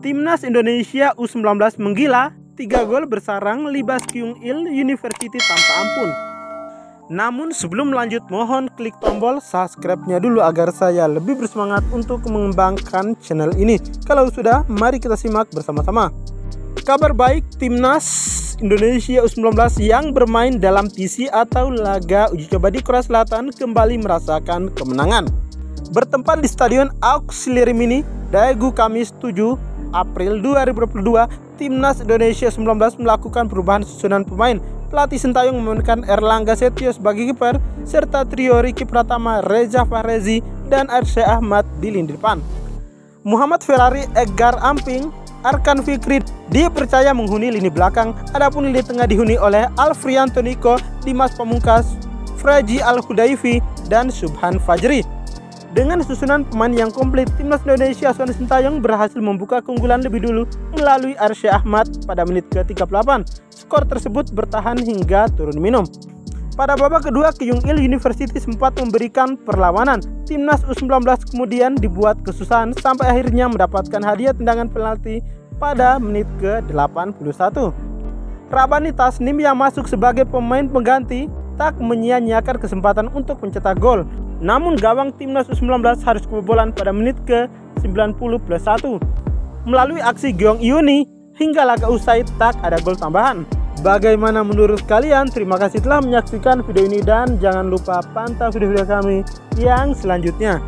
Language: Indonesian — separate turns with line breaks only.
Timnas Indonesia U19 menggila 3 gol bersarang Libas Kyung Il University tanpa ampun. Namun sebelum lanjut mohon klik tombol subscribe-nya dulu agar saya lebih bersemangat untuk mengembangkan channel ini. Kalau sudah, mari kita simak bersama-sama. Kabar baik Timnas Indonesia U19 yang bermain dalam TC atau laga uji coba di Korea Selatan kembali merasakan kemenangan. Bertempat di Stadion Auxiliary Mini, Daegu Kamis 7 April 2022, Timnas Indonesia 19 melakukan perubahan susunan pemain. Pelatih Sintayong memainkan Erlangga Setio sebagai kiper serta trio Ricky Pratama, Reza Fahrezi, dan Arsya Ahmad di lini depan. Muhammad Ferrari, Edgar Amping, Arkan Fikri dipercaya menghuni lini belakang, adapun lini tengah dihuni oleh Alfrianto Niko, Dimas Pamungkas, Fraji Al-Hudaifi, dan Subhan Fajri. Dengan susunan pemain yang komplit, timnas Indonesia Asuhan Sintayong berhasil membuka keunggulan lebih dulu melalui Arsya Ahmad pada menit ke-38. Skor tersebut bertahan hingga turun minum. Pada babak kedua, Kyung Il University sempat memberikan perlawanan. Timnas U19 kemudian dibuat kesusahan sampai akhirnya mendapatkan hadiah tendangan penalti pada menit ke-81. Rabani Tasnim yang masuk sebagai pemain pengganti tak menyia-nyiakan kesempatan untuk mencetak gol. Namun gawang timnas U19 harus kebobolan pada menit ke 90 plus 1. Melalui aksi Gyeong Yuni hingga laga usai tak ada gol tambahan. Bagaimana menurut kalian? Terima kasih telah menyaksikan video ini dan jangan lupa pantau video-video kami yang selanjutnya.